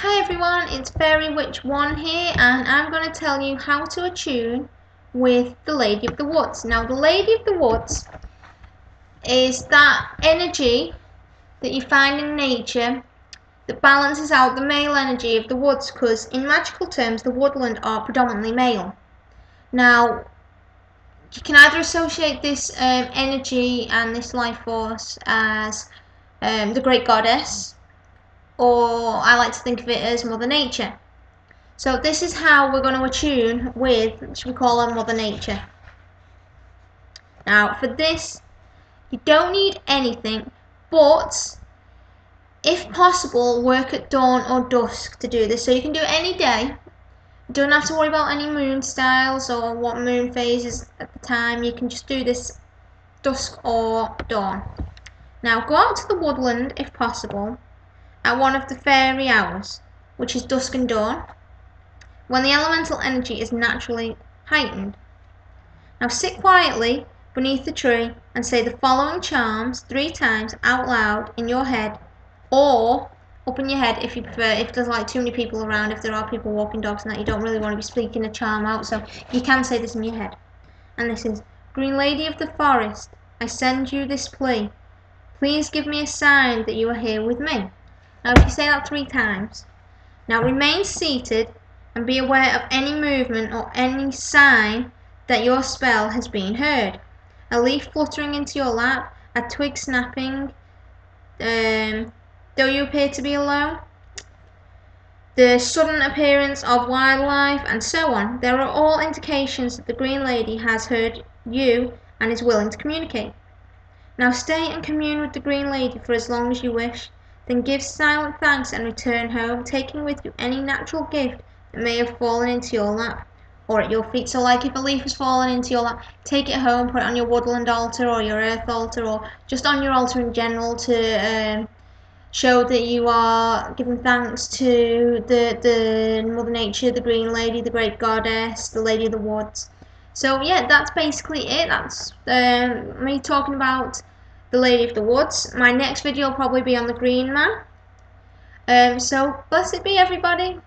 Hi everyone, it's Faerie Witch 1 here and I'm going to tell you how to attune with the Lady of the Woods. Now the Lady of the Woods is that energy that you find in nature that balances out the male energy of the woods because in magical terms the woodland are predominantly male. Now you can either associate this um, energy and this life force as um, the great goddess or I like to think of it as Mother Nature. So this is how we're going to attune with, should we call her Mother Nature. Now for this, you don't need anything, but if possible, work at dawn or dusk to do this. So you can do it any day. You don't have to worry about any moon styles or what moon phases at the time. You can just do this dusk or dawn. Now go out to the woodland if possible at one of the fairy hours, which is dusk and dawn, when the elemental energy is naturally heightened. Now sit quietly beneath the tree and say the following charms three times out loud in your head or up in your head if you prefer if there's like too many people around if there are people walking dogs and that you don't really want to be speaking a charm out so you can say this in your head. And this is green lady of the forest i send you this plea. Please give me a sign that you are here with me now if you say that three times, now remain seated and be aware of any movement or any sign that your spell has been heard. A leaf fluttering into your lap, a twig snapping, um, though you appear to be alone, the sudden appearance of wildlife, and so on. There are all indications that the Green Lady has heard you and is willing to communicate. Now stay and commune with the Green Lady for as long as you wish. Then give silent thanks and return home, taking with you any natural gift that may have fallen into your lap or at your feet. So like if a leaf has fallen into your lap, take it home, put it on your woodland altar or your earth altar or just on your altar in general to um, show that you are giving thanks to the, the Mother Nature, the Green Lady, the Great Goddess, the Lady of the Woods. So yeah, that's basically it. That's um, me talking about the Lady of the Woods. My next video will probably be on the Green Man. Um, so, blessed be everybody.